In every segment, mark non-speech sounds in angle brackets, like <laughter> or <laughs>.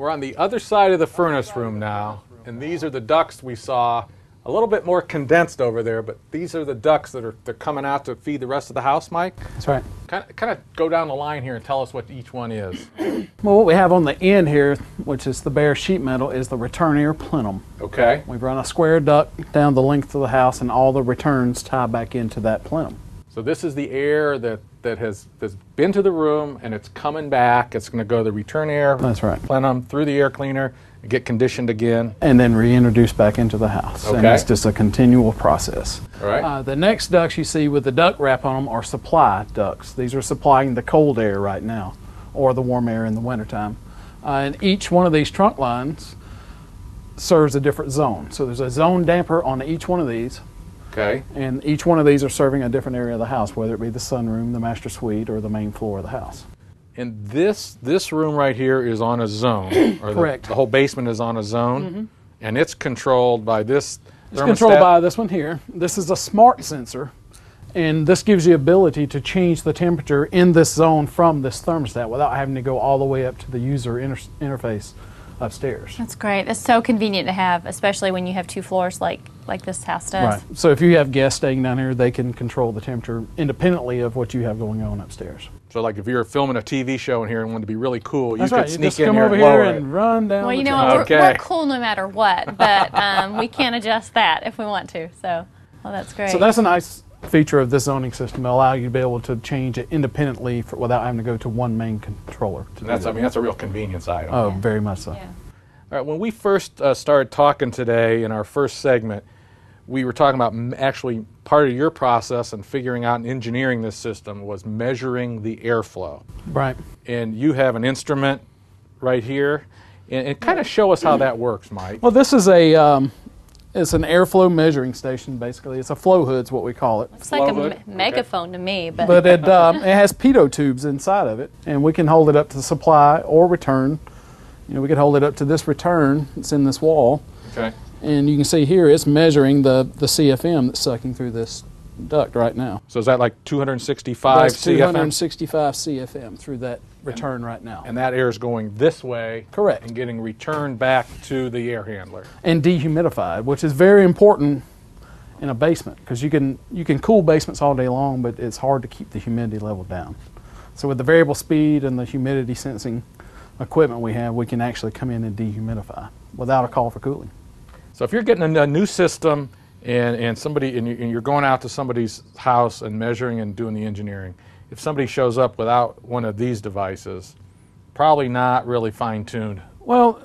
We're on the other side of the furnace room now, and these are the ducts we saw. A little bit more condensed over there, but these are the ducts that are they're coming out to feed the rest of the house, Mike. That's right. Kind of, kind of go down the line here and tell us what each one is. <clears throat> Well, what we have on the end here, which is the bare sheet metal, is the return air plenum. Okay. We run a square duct down the length of the house, and all the returns tie back into that plenum. So this is the air that, that has that's been to the room and it's coming back. It's going to go to the return air That's right. plenum through the air cleaner, get conditioned again. and then reintroduce back into the house. Okay. And it's just a continual process. All right. Uh, the next ducts you see with the duct wrap on them are supply ducts. These are supplying the cold air right now, or the warm air in the wintertime. Uh, and each one of these trunk lines serves a different zone. So there's a zone damper on each one of these, Okay. and each one of these are serving a different area of the house, whether it be the sunroom, the master suite, or the main floor of the house. And this this room right here is on a zone. Or the- Correct. The, whole basement is on a zone, mm-hmm. and it's controlled by this. Thermostat. It's controlled by this one here. This is a smart sensor, and this gives you ability to change the temperature in this zone from this thermostat without having to go all the way up to the user inter- interface upstairs. That's great. It's so convenient to have, especially when you have two floors like like this house does. Right. So if you have guests staying down here, they can control the temperature independently of what you have going on upstairs. So like if you're filming a TV show in here and wanted to be really cool, That's you right. could You sneak just in come here over and here and it. run down. Well, the you know, temperature. we're, Okay. we're cool no matter what, but um, we can't adjust that if we want to. So, well, that's great. So that's a nice feature of this zoning system. It allows you to be able to change it independently for, without having to go to one main controller. To do That's I that. mean that's a real convenience item. oh, very much so. yeah. All right, when we first uh, started talking today in our first segment, we were talking about m- actually part of your process and figuring out and engineering this system was measuring the airflow. Right. And you have an instrument right here, and, and kind of show us how that works, Mike. Well, this is a um, it's an airflow measuring station. Basically, it's a flow hood's what we call it. It's like a me- hood. megaphone to me, but, But it um, it has pitot tubes inside of it, and we can hold it up to the supply or return. You know, we could hold it up to this return. It's in this wall, Okay. and you can see here it's measuring the the CFM that's sucking through this duct right now. So is that like 265 That's CFM? 265 CFM through that return right now. And that air is going this way. Correct. And getting returned back to the air handler. and dehumidified, which is very important in a basement because you can you can cool basements all day long, but it's hard to keep the humidity level down. So with the variable speed and the humidity sensing equipment we have, we can actually come in and dehumidify without a call for cooling. So if you're getting a new system and, and somebody and you- and you're going out to somebody's house and measuring and doing the engineering, if somebody shows up without one of these devices, probably not really fine tuned. Well,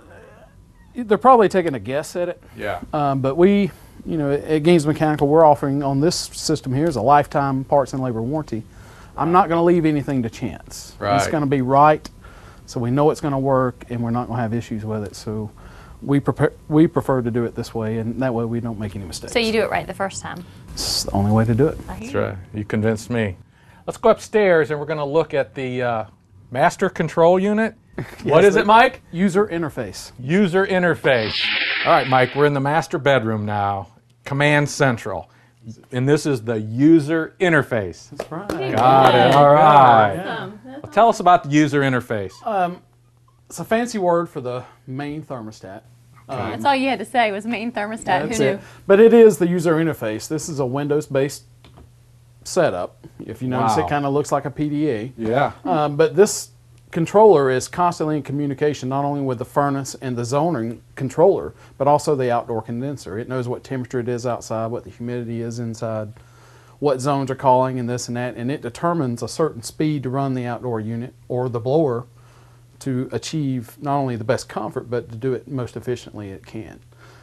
they're probably taking a guess at it, Yeah. um, but we, you know, at Gaines Mechanical, we're offering on this system here is a lifetime parts and labor warranty. I'm not going to leave anything to chance. Right. It's going to be right, so we know it's going to work, and we're not going to have issues with it. So we prepare, we prefer to do it this way, and that way we don't make any mistakes. so you do it right the first time. It's the only way to do it. That's right. You convinced me. Let's go upstairs and we're going to look at the uh, master control unit. <laughs> what is it, Mike? User interface. User interface. All right, Mike, we're in the master bedroom now. Command Central. And this is the user interface. That's right. Got it. All right. Well, tell us about the user interface. It's a fancy word for the main thermostat. That's all you had to say was main thermostat. That's Who knew? it. But it is the user interface. This is a Windows-based setup. If you notice, Wow. it kind of looks like a PDA. yeah. Um, but this controller is constantly in communication not only with the furnace and the zoning controller, but also the outdoor condenser. It knows what temperature it is outside, what the humidity is inside, what zones are calling, and this and that, and it determines a certain speed to run the outdoor unit or the blower to achieve not only the best comfort, but to do it most efficiently it can.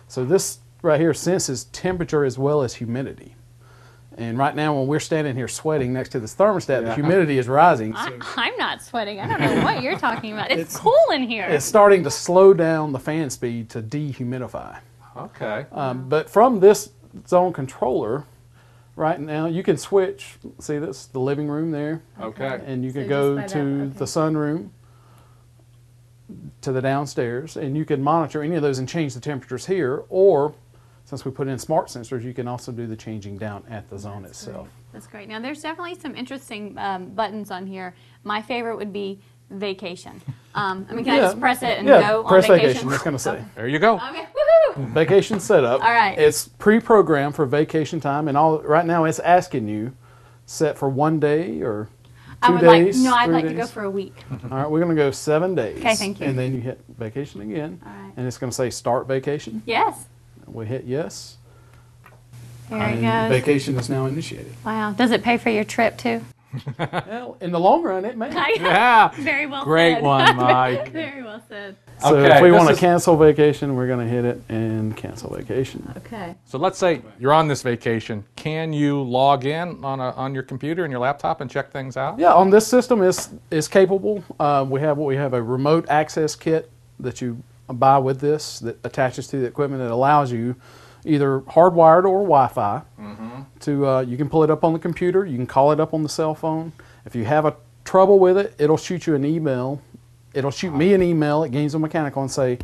So this right here senses temperature as well as humidity. And right now, when we're standing here sweating next to this thermostat, the humidity is rising. I, I'm not sweating. I don't know what you're talking about. It's, cool in here. It's starting to slow down the fan speed to dehumidify. Okay. Um, but from this zone controller, right now you can switch. See this the living room there, Okay. and you can So go to that, okay. the sunroom, to the downstairs, and you can monitor any of those and change the temperatures here. Or since we put in smart sensors, you can also do the changing down at the zone itself. That's great. Now, there's definitely some interesting um, buttons on here. My favorite would be vacation. Um, I mean, can I just press it and yeah, go press on vacation. It's going to say. There you go. Okay, woohoo! vacation setup. All right. It's pre-programmed for vacation time, and all right now it's asking you set for one day or two I would days. like no, I'd like to go for a week. All right, we're going to go seven days. Okay, thank you. And then you hit vacation again, All right. and it's going to say start vacation. Yes. We hit yes. Here and it goes. Vacation is now initiated. Wow. Does it pay for your trip too? Well, in the long run, it may. <laughs> Yeah. Very well Great said. one, <laughs> Mike. Very well said. So Okay, if we want to is- cancel vacation, we're going to hit it and cancel vacation. Okay. So let's say you're on this vacation. Can you log in on, a, on your computer and your laptop and check things out? Yeah, on this system is is capable. Uh, we have what we have a remote access kit that you buy with this that attaches to the equipment that allows you either hardwired or Wi-Fi to uh, you can pull it up on the computer. You can call it up on the cell phone. If you have a trouble with it, it'll shoot you an email. It'll shoot me an email at Gainesville Mechanical and say,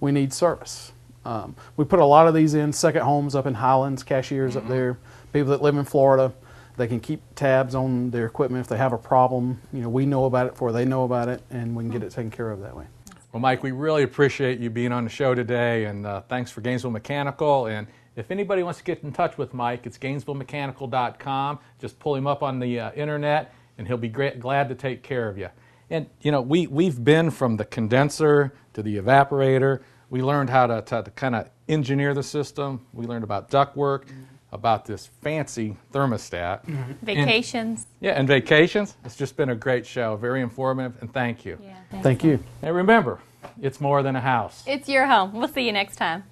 "We need service." Um, we put a lot of these in second homes up in Highlands, Cashiers up there, people that live in Florida. They can keep tabs on their equipment if they have a problem. You know, we know about it before they know about it, and we can get it taken care of that way. Well, Mike, we really appreciate you being on the show today, and uh, thanks for Gainesville Mechanical. And if anybody wants to get in touch with Mike, it's GainesvilleMechanical.com. Just pull him up on the uh, internet, and he'll be great, glad to take care of you. And you know, we we've been from the condenser to the evaporator. We learned how to, to, to kind of engineer the system. We learned about ductwork, about this fancy thermostat. Vacations. Yeah, and vacations. It's just been a great show, very informative, and thank you. Yeah. Thank you. And remember, it's more than a house. It's your home. We'll see you next time.